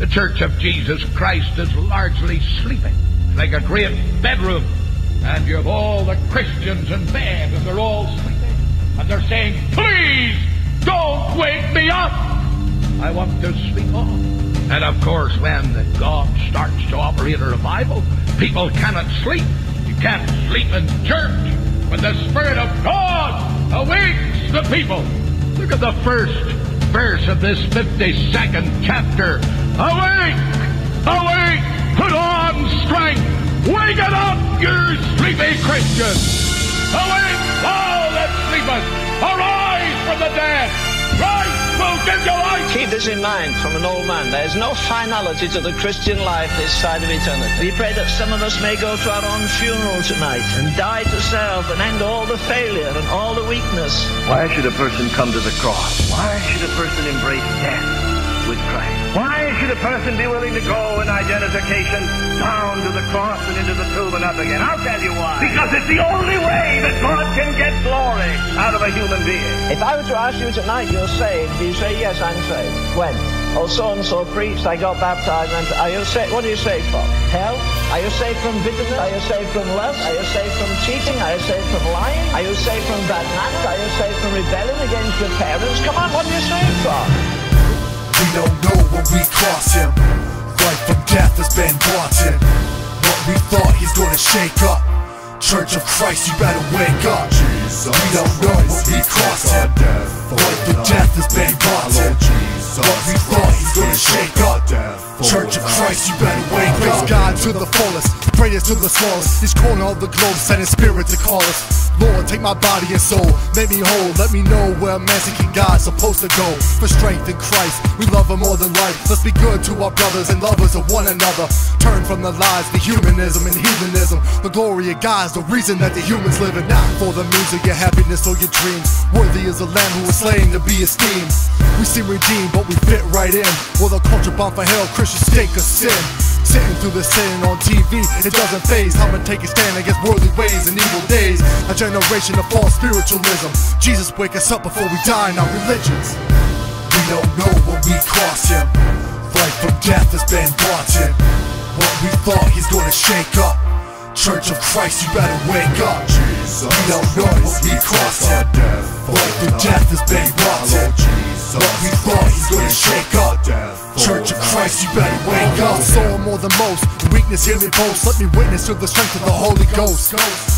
The Church of Jesus Christ is largely sleeping, like a great bedroom. And you have all the Christians in bed, and they're all sleeping. And they're saying, Please don't wake me up! I want to sleep on. And of course, when God starts to operate a revival, people cannot sleep. You can't sleep in church when the Spirit of God awakes the people. Look at the first verse of this 52nd chapter. Awake! Awake! Put on strength! Wake it up, you sleepy Christians! Awake, all that sleepeth! Arise from the dead! Christ will give you life! Keep this in mind from an old man. There is no finality to the Christian life this side of eternity. We pray that some of us may go to our own funeral tonight and die to self and end all the failure and all the weakness. Why should a person come to the cross? Why should a person embrace death with Christ? Why should a person be willing to go in identification down to the cross and into the tomb and up again? I'll tell you why. Because it's the only way that God can get glory out of a human being. If I were to ask you tonight, you're saved, do you say, yes, I'm saved? When? Oh, so-and-so preached, I got baptized, and are you saved? What are you saved from? Hell? Are you saved from bitterness? Are you saved from lust? Are you saved from cheating? Are you saved from lying? Are you saved from bad manners? Are you saved from rebelling against your parents? Come on, what are you saved from? Don't know when we cross him. Life from death has been watching. What we thought he's gonna shake up. Church of Christ, you better wake up. Jesus we don't know when we cross him. Life the death has been watching. What we thought he's gonna shake up. Church of Christ, you better wake up. Praise God to the fullest, praise to the smallest. Each corner of the globe, sending spirit to call us. Lord, take my body and soul, make me whole. Let me know where a Mexican God's supposed to go. For strength in Christ, we love him more than life. Let's be good to our brothers and lovers of one another. Turn from the lies, the humanism and heathenism. The glory of God's the reason that the humans living. Not for the means of your happiness or your dreams. Worthy is the lamb who was slain to be esteemed. We seem redeemed, but we fit right in. With a culture bound for hell, Christian stake of sin. Sitting through the sin on TV, it doesn't phase. I'ma take a stand against worldly ways and evil days. A generation of false spiritualism. Jesus, wake us up before we die in our religions. We don't know when we cross him. Life from death has been watching. What we thought he's gonna shake up. Church of Christ, you better wake up. Jesus We don't know when we cross him. Life from death has been watching. What we thought he's gonna shake up. Church of Christ, you better wake up. Soul more than most. Weakness, hear me boast. Let me witness to the strength of the Holy Ghost.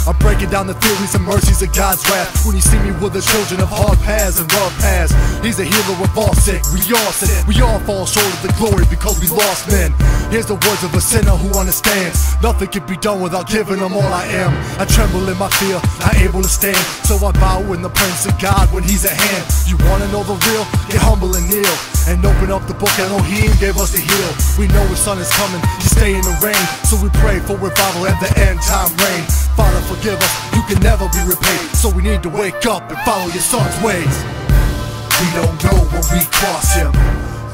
I'm breaking down the theories and mercies of God's wrath. When you see me with the children of hard paths and rough paths, He's a healer of all sick. We all sick. We all fall short of the glory because we lost men. Here's the words of a sinner who understands. Nothing can be done without giving him all I am. I tremble in my fear, not able to stand. So I bow in the presence of God when He's at hand. You wanna know the real? Get humble and kneel. And open up the book Elohim gave us the heal. We know His Son is coming, He stay in the rain. So we pray for revival at the end time reign. Father, forgive us, you can never be repaid. So we need to wake up and follow your Son's ways. We don't know when we cross Him.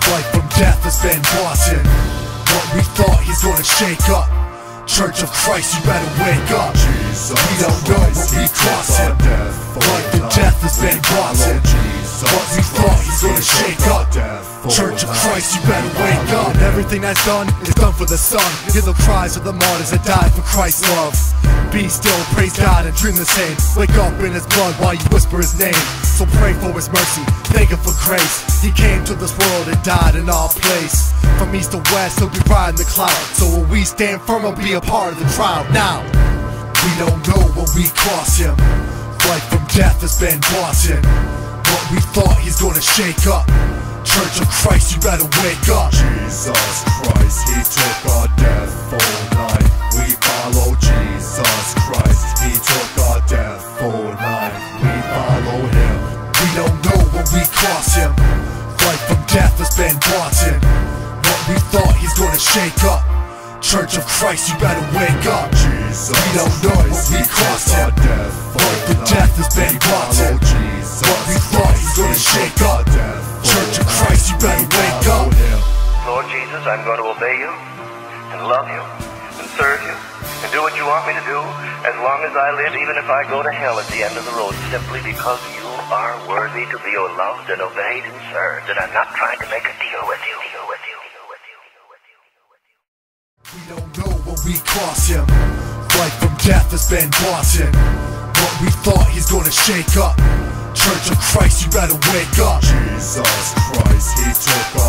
Life from death has been watching. What we thought He's gonna shake up. Church of Christ, you better wake up. Jesus We don't know when we cross Him. Life from death has been watching. Gonna shake up. Church of Christ, you better wake up. Everything that's done is done for the Son. Hear the cries of the martyrs that died for Christ's love. Be still, praise God, and dream the same. Wake up in His blood while you whisper His name. So pray for His mercy, thank Him for grace. He came to this world and died in our place. From east to west, He'll be riding the cloud. So when we stand firm and be a part of the trial now. We don't know when we cross Him. Life from death has been watching. Gonna shake up. Church of Christ, you better wake up. Jesus Christ, He took our death for night. We follow Jesus Christ, He took our death for night. We follow Him. We don't know when we cross Him. Life from death has been watching. What we thought He's gonna shake up. Church of Christ, you better wake up. Jesus We don't know when Christ, we He cross took Him. our death for Life death has been We watching. follow Jesus What we thought He's Christ, gonna shake took up. our death for Church of. Christ, you better wake up. Him. Lord Jesus, I'm going to obey you and love you and serve you and do what you want me to do as long as I live, even if I go to hell at the end of the road, simply because you are worthy to be loved and obeyed and served. And I'm not trying to make a deal with you. Deal. Deal with you. Don't know when we cross him. Life from death has been in. What we thought he's gonna shake up. Church of Christ, you better wake up. Jesus Christ, he took death